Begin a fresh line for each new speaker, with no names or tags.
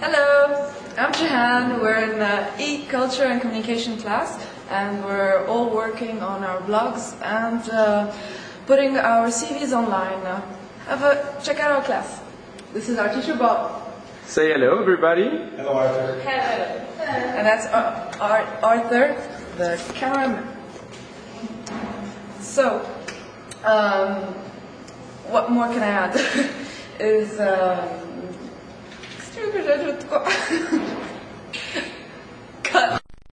Hello, I'm Gehan. We're in the e-culture and communication class, and we're all working on our blogs and uh, putting our CVs online. Uh, have a check out our class. This is our teacher Bob,
Say hello, everybody.
Hello, Arthur. Hello.
and that's Ar- Ar- Arthur, the cameraman. So, um, what more can I add? Is um, 그래도 또